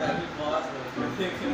That'd be possible.